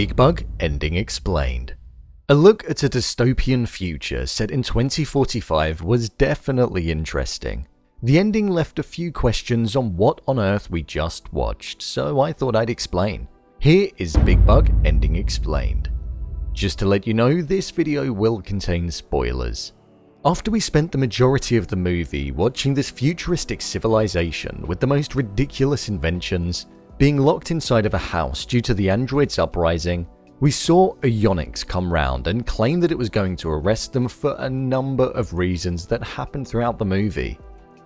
Big Bug Ending Explained. A look at a dystopian future set in 2045 was definitely interesting. The ending left a few questions on what on earth we just watched, so I thought I'd explain. Here is Big Bug Ending Explained. Just to let you know, this video will contain spoilers. After we spent the majority of the movie watching this futuristic civilization with the most ridiculous inventions, being locked inside of a house due to the android's uprising, we saw a Yonyx come round and claim that it was going to arrest them for a number of reasons that happened throughout the movie.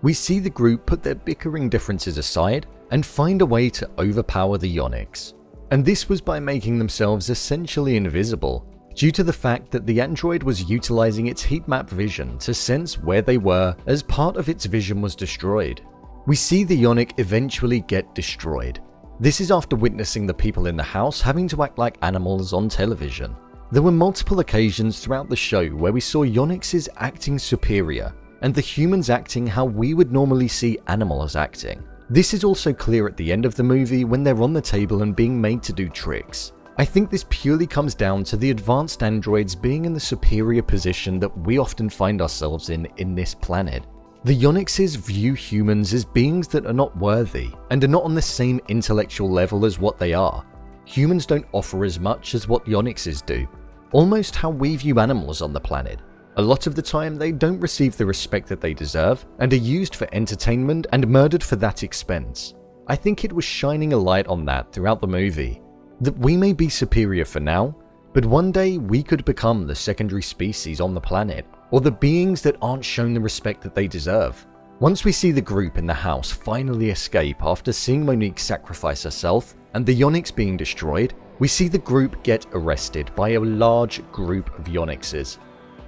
We see the group put their bickering differences aside and find a way to overpower the Yonyx. And this was by making themselves essentially invisible, due to the fact that the android was utilizing its heat map vision to sense where they were as part of its vision was destroyed. We see the Yonyx eventually get destroyed, this is after witnessing the people in the house having to act like animals on television. There were multiple occasions throughout the show where we saw Yonyxes acting superior, and the humans acting how we would normally see animals acting. This is also clear at the end of the movie when they're on the table and being made to do tricks. I think this purely comes down to the advanced androids being in the superior position that we often find ourselves in in this planet. The Yonyxes view humans as beings that are not worthy and are not on the same intellectual level as what they are. Humans don't offer as much as what Yonyxes do, almost how we view animals on the planet. A lot of the time, they don't receive the respect that they deserve and are used for entertainment and murdered for that expense. I think it was shining a light on that throughout the movie. That we may be superior for now, but one day we could become the secondary species on the planet or the beings that aren't shown the respect that they deserve. Once we see the group in the house finally escape after seeing Monique sacrifice herself and the Yonyx being destroyed, we see the group get arrested by a large group of Yonyxes.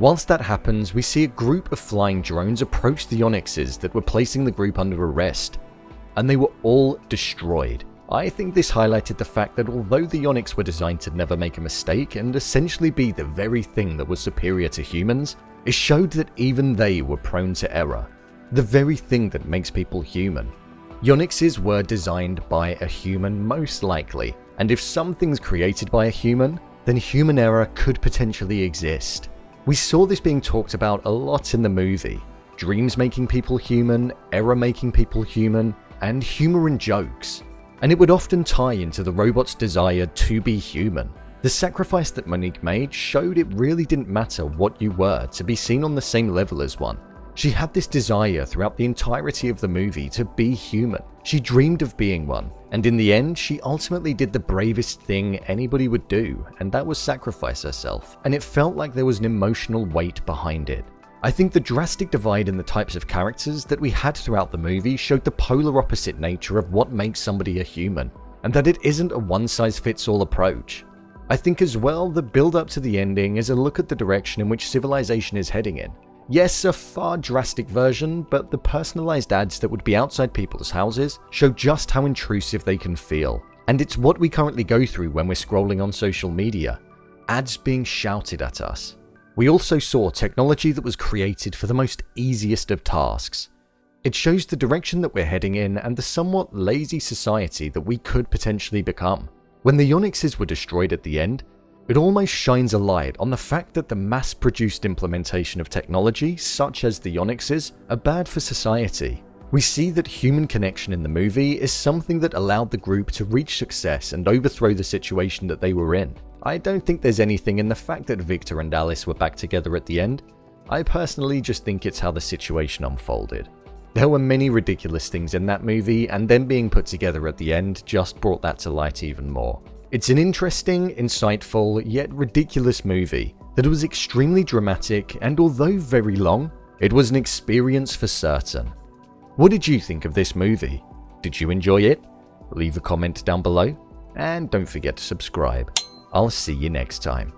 Whilst that happens, we see a group of flying drones approach the Yonyxes that were placing the group under arrest, and they were all destroyed. I think this highlighted the fact that although the Yonyx were designed to never make a mistake and essentially be the very thing that was superior to humans, it showed that even they were prone to error, the very thing that makes people human. Yonyxes were designed by a human most likely, and if something's created by a human, then human error could potentially exist. We saw this being talked about a lot in the movie. Dreams making people human, error making people human, and humor and jokes. And it would often tie into the robot's desire to be human. The sacrifice that Monique made showed it really didn't matter what you were to be seen on the same level as one. She had this desire throughout the entirety of the movie to be human. She dreamed of being one, and in the end, she ultimately did the bravest thing anybody would do, and that was sacrifice herself. And it felt like there was an emotional weight behind it. I think the drastic divide in the types of characters that we had throughout the movie showed the polar opposite nature of what makes somebody a human, and that it isn't a one size fits all approach. I think as well the build up to the ending is a look at the direction in which civilization is heading in. Yes, a far drastic version, but the personalized ads that would be outside people's houses show just how intrusive they can feel. And it's what we currently go through when we're scrolling on social media. Ads being shouted at us. We also saw technology that was created for the most easiest of tasks. It shows the direction that we're heading in and the somewhat lazy society that we could potentially become. When the Yonyxes were destroyed at the end, it almost shines a light on the fact that the mass produced implementation of technology, such as the Yonyxes, are bad for society. We see that human connection in the movie is something that allowed the group to reach success and overthrow the situation that they were in. I don't think there's anything in the fact that Victor and Alice were back together at the end. I personally just think it's how the situation unfolded. There were many ridiculous things in that movie, and them being put together at the end just brought that to light even more. It's an interesting, insightful, yet ridiculous movie that was extremely dramatic, and although very long, it was an experience for certain. What did you think of this movie? Did you enjoy it? Leave a comment down below, and don't forget to subscribe. I'll see you next time.